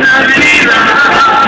Navidad.